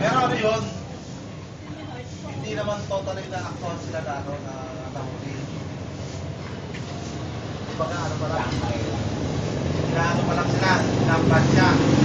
Pero ano yun? Hindi naman totally na actual sila na ano, na nahuli. Kumbaga ano pa lang, inaano pa lang sila, nampad siya.